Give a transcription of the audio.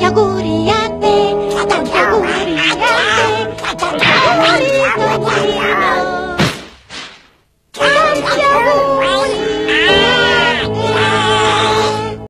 야구